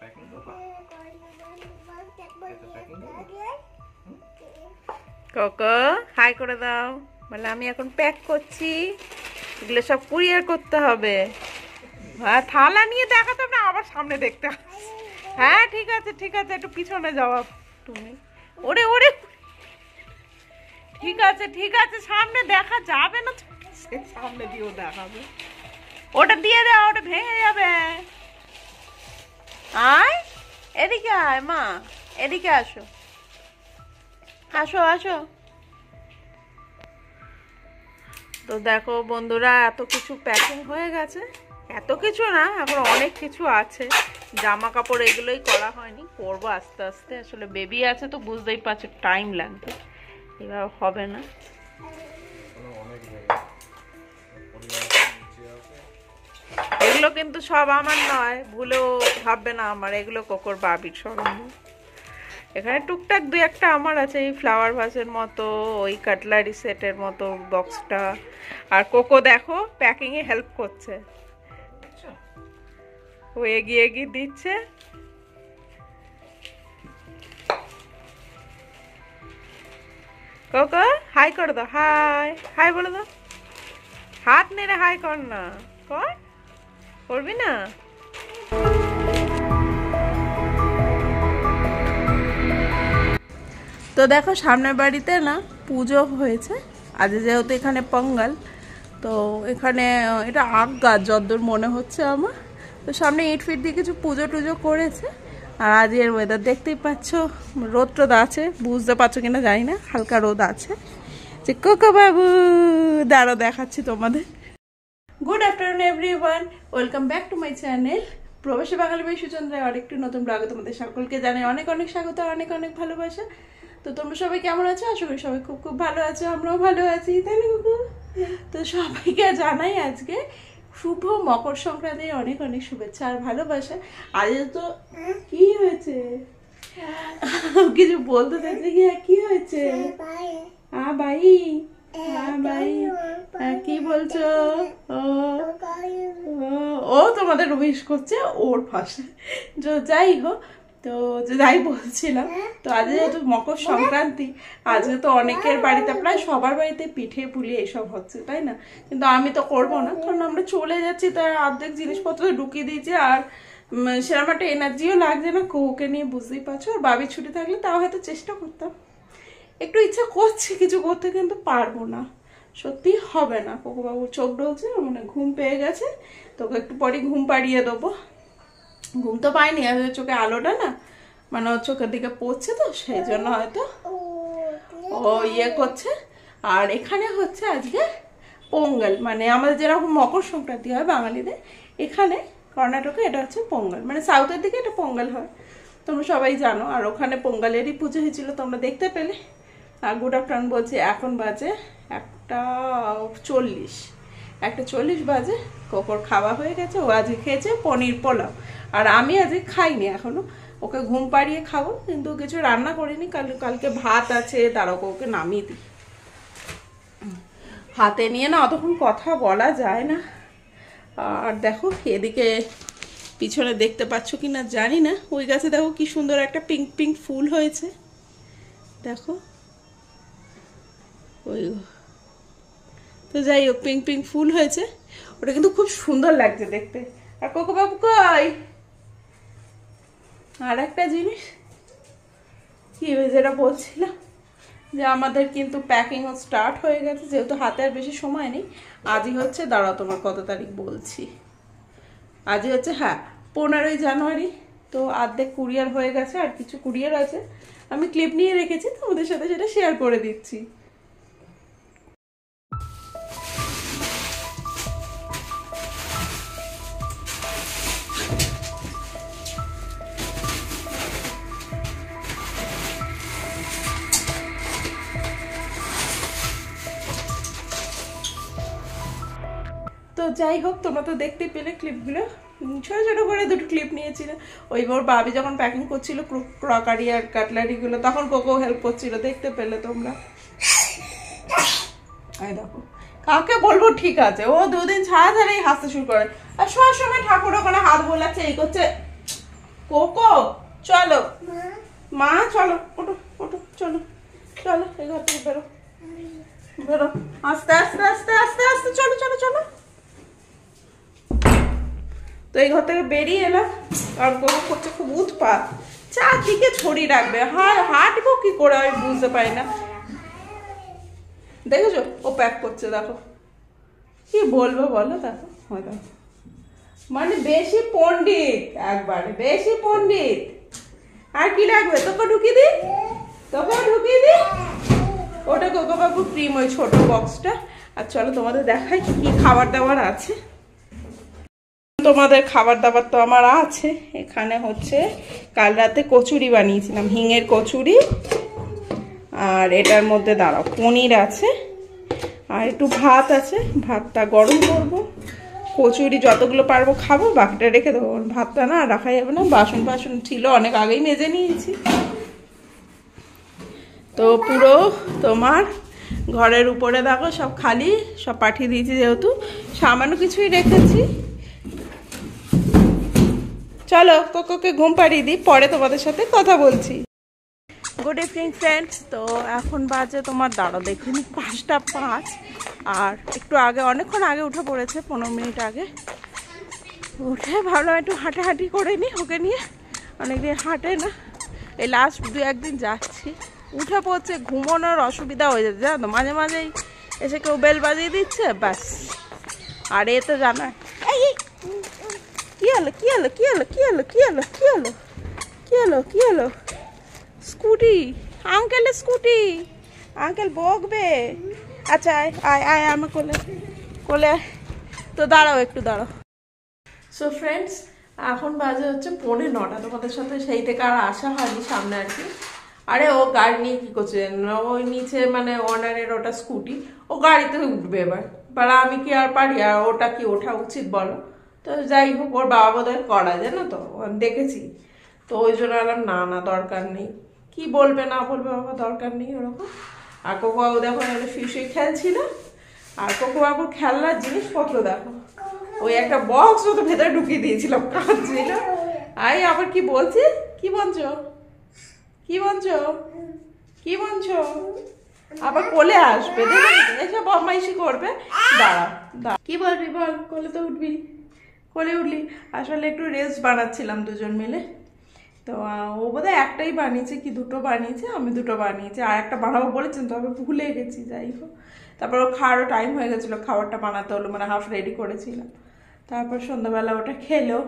Packing করবা cocoa high করে দাও। বলে, আমি এখন প্যাক করছি। এগুলো সব কুরিয়ার করতে হবে। হ্যাঁ থালা নিয়ে দেখাতে না, আবার সামনে দেখতে হ্যাঁ ঠিক আছে ঠিক আছে, একটু পিছনে যাওয়া তুমি। ওরে ওরে। ঠিক আছে ঠিক আছে, সামনে দেখা যাবে না। সামনে দিয়েও দেখাবে। ওটা দিয়ে দাও ওটা ভেঙে যাবে। আয়, এদিকে আয়, মা, এদিকে আসো। আসো আসো। তো দেখো বন্ধুরা, এত কিছু প্যাকিং হয়ে গেছে। এত কিছু না, এখন অনেক কিছু আছে। জামা কাপড় এগুলোই করা হয়নি করব আস্তে আস্তে। আসলে বেবি আছে তো বুঝতেই পারছ টাইম লাগবে। এবার হবে না। এগুলো কিন্তু সব আমার নয়। ভুলেও ভাববে না আমার এগুলো কোকর বাবির সরঞ্জাম এখানে টুকটাক দু একটা আমার আছে এই ফ্লাওয়ার ভাসের মতো ওই কাটলারি সেটের মতো বক্সটা আর কোকো দেখো প্যাকিংয়ে হেল্প করছে। আচ্ছা। ও এগিয়ে এগিয়ে দিচ্ছে। কোকো হাই করে দাও হাই হাই বলে দাও। হাত নেড়ে হাই কর না। কর। করবি না? তো দেখো, সামনের বাড়িতে না পুজো হয়েছে। আজ যেহেতু এখানে পঙ্গাল, তো এখানে এটা আগ গাছ যদ্দূর মনে হচ্ছে আমার। তো সামনে ইট ফিট দিয়ে কিছু পুজো টুজো করেছে। আর আজকের ওয়েদার দেখতেই পাচ্ছ রোদ টোদ আছে, বুঝতে পারছ কিনা জানি না, হালকা রোদ আছে। যে কোকো বাবু দাঁড়ো দেখাচ্ছি তোমাদের। Good afternoon everyone welcome back to my channel প্রবাসী বাঙালি ভাই সুচন্দ্রায় আরেকটি নতুন ব্লগে তোমাদের সকলকে জানাই অনেক অনেক স্বাগত অনেক অনেক ভালোবাসা। তো তোমরা সবাই কেমন আছো? আশা করি সবাই খুব খুব ভালো আছো আমরাও ভালো আছি তাই না কুকু? তো সবাইকে জানাই আজকে শুভ মকর সংক্রান্তির অনেক অনেক শুভেচ্ছা আর ভালোবাসা। আজ তো কি হয়েছে? কিছু বলতে চাইছে কি কি হয়েছে? আ ভাই কি বলছো? ও। তোমাদের উইশ করছে ওর ভাষায় যাই হোক, তো যাই বলছিলাম, তো আজ যেহেতু মকর সংক্রান্তি আজকে তো অনেকের বাড়িতে, প্রায় সবার বাড়িতে পিঠে পুলি এসব হচ্ছে, তাই না? কিন্তু আমি তো করব না, কারণ আমরা চলে যাচ্ছি, তাই অর্ধেক জিনিসপত্র ঢুকিয়ে দিয়েছি, আর সেরকম একটা এনার্জিও লাগছে না কৌকে নিয়ে বুঝতেই পারছ আর বাবির ছুটি থাকলে তাও হয়তো চেষ্টা করতাম। একটু ইচ্ছা করছি কিছু করতে, কিন্তু পারব না। সত্যি হবে না। কোকোবাবুর চোখ ডলছে মানে ঘুম পেয়ে গেছে। তোকে একটু পরে ঘুম পাড়িয়ে দেবো। ঘুম তো পাইনি, আর চোখে আলোটা না মানে ওর চোখের দিকে পড়ছে তো, সেই জন্য হয়তো ও ইয়ে করছে। আর এখানে হচ্ছে আজকে পোঙ্গল মানে আমাদের যেরকম মকর সংক্রান্তি হয় বাঙালিদের, এখানে কর্ণাটকে এটা হচ্ছে পোঙ্গল মানে সাউথের দিকে এটা পোঙ্গল হয়। তোমরা সবাই জানো, আর ওখানে পোঙ্গলেরই পুজো হয়েছিল, তোমরা দেখতে পেলে। গুড আফটারনুন বলছি, এখন বাজে একটা চল্লিশ। একটা চল্লিশ বাজে, কোকর খাওয়া হয়ে গেছে, ও আজকে খেয়েছে পনির পোলাও। আর আমি আজকে খাইনি এখনও। ওকে ঘুম পাড়িয়ে খাব, কিন্তু কিছু রান্না করিনি, কাল, কালকে ভাত আছে তারও ওকে নামিয়ে দিই। হাতে নিয়ে না অতক্ষণ কথা বলা যায় না। আর দেখো, এদিকে পিছনে দেখতে পাচ্ছ কি না জানি না। ওই গাছে দেখো কি সুন্দর একটা পিঙ্ক পিঙ্ক ফুল হয়েছে। দেখো। ওই তো যাই হোক পিঙ্ক পিঙ্ক ফুল হয়েছে। ওটা কিন্তু খুব সুন্দর লাগছে দেখতে। আর কোকো বাবু কই? আর একটা জিনিস? কি যেটা বলছিলাম যে আমাদের কিন্তু প্যাকিংও স্টার্ট হয়ে গেছে, যেহেতু হাতে আর বেশি সময় নেই। আজই হচ্ছে, দাঁড়াও তোমার কত তারিখ বলছি। আজই হচ্ছে হ্যাঁ পনেরোই জানুয়ারি। তো আর্ধেক কুরিয়ার হয়ে গেছে, আর কিছু কুরিয়ার আছে। আমি ক্লিপ নিয়ে রেখেছি, তোমাদের সাথে সেটা শেয়ার করে দিচ্ছি। যাই হোক, তোমরা তো দেখতে পেলে ক্লিপগুলো ছোট ছোট করে দুটো ক্লিপ নিয়েছিল। ওই ওর বাবি যখন প্যাকিং করছিল ক্রকারি আর কাটলারিগুলো তখন কোকো হেল্প করছিল, দেখতে পেলে তোমরা। দেখো, কাকে বলব ঠিক আছে, ও দুদিন ছাড়া ছাড়াই হাসতে শুরু করে। আর সব সময় ঠাকুর ওখানে হাত বোলাচ্ছে, এই করছে কোকো চলো। মা, চলো ওটো ওটো চলো চলো, এই ঘর থেকে বেরো। বেরো, আস্তে আস্তে আস্তে আস্তে আস্তে, চলো চলো চলো। তো এই ঘর থেকে বেরিয়ে এলাম। আর কোকো করছে খুব উৎপাত। চারদিকে ছড়ি রাখবে। হার হাঁটবো কি করে আমি বুঝতে পারি না। দেখেছ? ও প্যাক করছে, দেখো। কি বলব বলো দেখো মানে বেশি পণ্ডিত, একবারে বেশি পণ্ডিত। আর কি লাগবে? তোকে ঢুকিয়ে দি তোকে ঢুকিয়ে দি ওটা বাবু ক্রিম ওই ছোট বক্সটা আর চলো তোমাদের দেখাই কি খাবার দাবার আছে। তোমাদের খাবার দাবার তো আমার আছে। এখানে হচ্ছে কাল রাতে কচুরি বানিয়েছিলাম, হিঙের কচুরি। আর এটার মধ্যে দাঁড়াও, পনির আছে। আর একটু ভাত আছে, ভাতটা গরম করব। কচুরি যতগুলো পারব খাব, বাকিটা রেখে দেবো। ভাতটা না রাখা যাবে না বাসন বাসন ছিল, অনেক আগেই মেজে নিয়েছি। তো পুরো তোমার ঘরের উপরে দেখো, সব খালি, সব পাঠিয়ে দিয়েছি যেহেতু। সামান্য কিছুই রেখেছি। চলো কোকোকে ঘুম পাড়িয়ে দিই, পরে তোমাদের সাথে কথা বলছি। গুড ইভিনিং ফ্রেন্ডস তো এখন বাজে তোমার দাঁড়ো দেখিনি পাঁচটা পাঁচ। আর একটু আগে, অনেকক্ষণ আগে উঠে পড়েছে, পনেরো মিনিট আগে। উঠে ভাবলাম একটু হাঁটাহাঁটি করে নিই ওকে নিয়ে। অনেকদিন হাঁটে না। এই লাস্ট দু একদিন যাচ্ছি। উঠে পড়ছে, ঘুমানোর অসুবিধা হয়ে যাচ্ছে, জানো মাঝে মাঝেই এসে কেউ বেল বাজিয়ে দিচ্ছে, ব্যাস। আর এ তো জানা হলো কি হলো কি হলো কি হলো কি হলো কি হলো কি হলো কি হলো স্কুটি, আঙ্কেলের স্কুটি। আঙ্কেল বকবে। আচ্ছা আয় আয় আমার কোলে কোলে। তো দাঁড়াও একটু, দাঁড়াও। সো ফ্রেন্ডস এখন বাজে হচ্ছে পৌনে নটা। তোমাদের সাথে সেই থেকে আর আসা হয়নি সামনে আর কি। আরে ও গাড়ি নিয়ে কি করছে ওই নিচে মানে ওনারের ওটা স্কুটি। ও গাড়িতে উঠবে এবার। এবার আমি কি আর পারি? আর ওটা কি ওঠা উচিত বলো? তো যাই হোক, ওর বাবা বোধহয় করা জানো তো? দেখেছি। তো ওই জন্য আলাম না না, দরকার নেই। কি বলবে, না বলবে, বাবা, দরকার নেই ওরকম। আর কোকো বাবু দেখো, এখানে ফিসে খেলছিল। আর কোকো বাবুর খেলনার জিনিসপত্র দেখো। ওই একটা বক্স তো ভেতরে ঢুকিয়ে দিয়েছিলাম কাঁদছিল। আই, আবার কি বলছি? কি বলছো? কি বলছো? কি বলছো? আবার কোলে আসবে? এসে বদমাইশি করবে। দাঁড়া। কি বলবি বল, কোলে তো উঠবি। কোলে উঠলি। আসলে একটু রেস্ট বানাচ্ছিলাম দুজন মিলে। তো ও বোধহয় একটাই বানিয়েছে, কি দুটো বানিয়েছে, আমি দুটো বানিয়েছি। আর একটা বানাবো বলেছেন, তবে ভুলে গেছি, যাই হোক। তারপর ও খাওয়ারও টাইম হয়ে গেছিল, খাবারটা বানাতে হলো মানে হাফ রেডি করেছিলাম। তারপর সন্ধ্যাবেলা ওটা খেলো।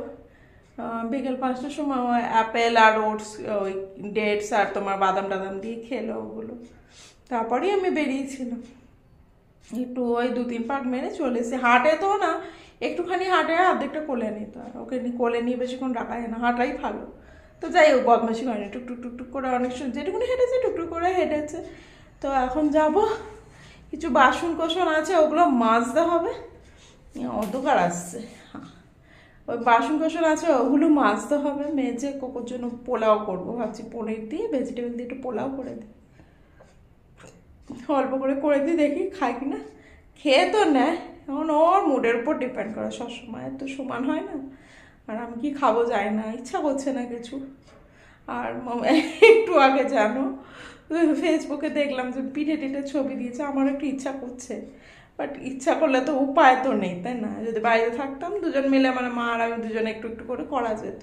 বিকেল পাঁচটার সময় অ্যাপেল আর ওটস ওই ডেটস আর তোমার বাদাম টাদাম দিয়ে খেলো ওগুলো। তারপরেই আমি বেরিয়েছিলাম। একটু ওই দু তিন পাক মেরে চলে এসে হাঁটে তো না, একটুখানি হাঁটে অর্ধেকটা কোলে নিত আর ওকে কোলে নিয়ে বেশিক্ষণ রাখা যায় না, হাঁটাই ভালো। তো যাই হোক বদমাসি হয়নি টুকটুক টুকটুক করে অনেক সময় যেটুকুনি হেঁটেছে টুকটুক করে হেঁটেছে। তো এখন যাব, কিছু বাসন কোসন আছে, ওগুলো মাজতে হবে। অন্ধকার আসছে। হ্যাঁ। ওই বাসন কোসন আছে, ওগুলো মাজতে হবে, মেজে কোকোর জন্য পোলাও করব। ভাবছি পনির দিয়ে ভেজিটেবল দিয়ে একটু পোলাও করে দিই। অল্প করে করে দিই দেখি খায় কি না খেয়ে তো নেয়। এখন ওর মুডের উপর ডিপেন্ড করে সবসময়। তো সমান হয় না। আর আমি কি খাব যাই না। ইচ্ছা করছে না কিছু। আর একটু আগে জানো ফেসবুকে দেখলাম যে পিঠে টিঠে ছবি দিয়েছে। আমার একটু ইচ্ছা করছে। বাট ইচ্ছা করলে তো উপায় তো নেই, তাই না? যদি বাইরে থাকতাম, দুজন মিলে মানে মা আর আমি দুজন একটু একটু করে করা যেত।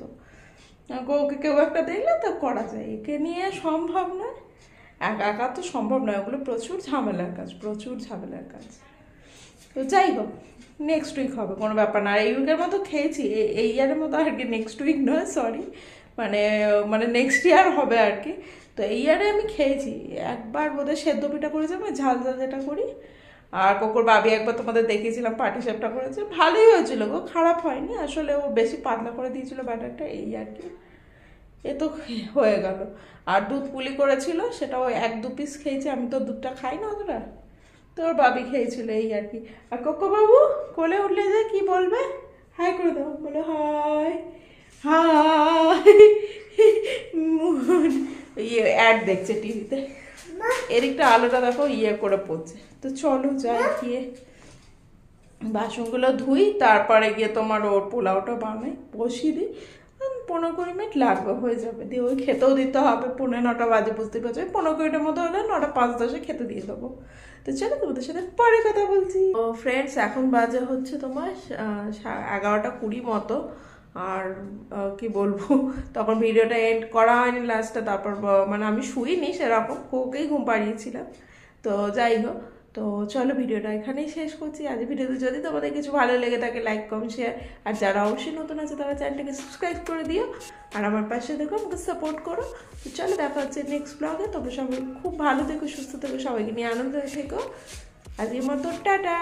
ওকে কেউ একটা দেখলে তো করা যায়। একে নিয়ে সম্ভব নয়। একা একা তো সম্ভব নয়, ওগুলো প্রচুর ঝামেলার কাজ, প্রচুর ঝামেলার কাজ। তো যাই হোক নেক্সট উইক হবে, কোনো ব্যাপার না। এই উইকের মতো খেয়েছি এই ইয়ারের মতো আর কি নেক্সট উইক নয় সরি মানে মানে নেক্সট ইয়ার হবে আর কি। তো এই ইয়ারে আমি খেয়েছি, একবার বোধহয় সেদ্ধ পিঠা করেছি আমি ঝাল ঝাল যেটা করি। আর কোকোর বাবি একবার তোমাদের দেখিয়েছিলাম, পাটি সাপটা করেছে। ভালোই হয়েছিল গো, খারাপ হয়নি, আসলে ও বেশি পাতলা করে দিয়েছিল ব্যাটারটা, এই আর কি। এ তো হয়ে গেল। আর দুধ পুলি করেছিল সেটাও এক দু পিস খেয়েছে আমি তো দুধটা খাই না অতটা। তোর বাবি খেয়েছিল এই আর কি। আর বাবু কোলে উঠলে যে কি বলবে? হাই করে দাও বলে হাই হাই। ইয়ে অ্যাড দেখছে টিভিতে। এদিকটা আলোটা দেখো ইয়ে করে পড়ছে। তো চলো যাই গিয়ে। বাসনগুলো ধুই তারপরে গিয়ে তোমার ওর পোলাওটা বানাই বসিয়ে দিই। পনেরো কুড়ি মিনিট লাগবে, হয়ে যাবে। দিয়ে ওই খেতেও দিতে হবে পনেরো নটা বাজে, বুঝতে পারছ? পনেরো কুড়িটার মতো হলে নটা পাঁচ দশে খেতে দিয়ে দেবো। তো চলো তোমাদের সাথে পরে কথা বলছি। ও ফ্রেন্ডস এখন বাজে হচ্ছে তোমার এগারোটা কুড়ি মতো। আর কি বলব? তখন ভিডিওটা এন্ড করা হয়নি লাস্টটা তারপর মানে আমি শুইনি সেরকম ওকেই ঘুম পাড়িয়েছিলাম। তো যাই হোক তো চলো ভিডিওটা এখানেই শেষ করছি। আজ ভিডিওতে যদি তোমাদের কিছু ভালো লেগে থাকে লাইক কম শেয়ার আর যারা অবশ্যই নতুন আছে, তারা চ্যানেলটাকে সাবস্ক্রাইব করে দিও। আর আমার পাশে দেখো, আমাকে সাপোর্ট করো। তো চলো দেখা হচ্ছে নেক্সট ব্লগে তোমরা সবাই খুব ভালো থেকো, সুস্থ থেকো, সবাইকে নিয়ে আনন্দ থেকো। আজকের মতো, টাটা!